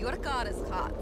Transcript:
Your car is hot.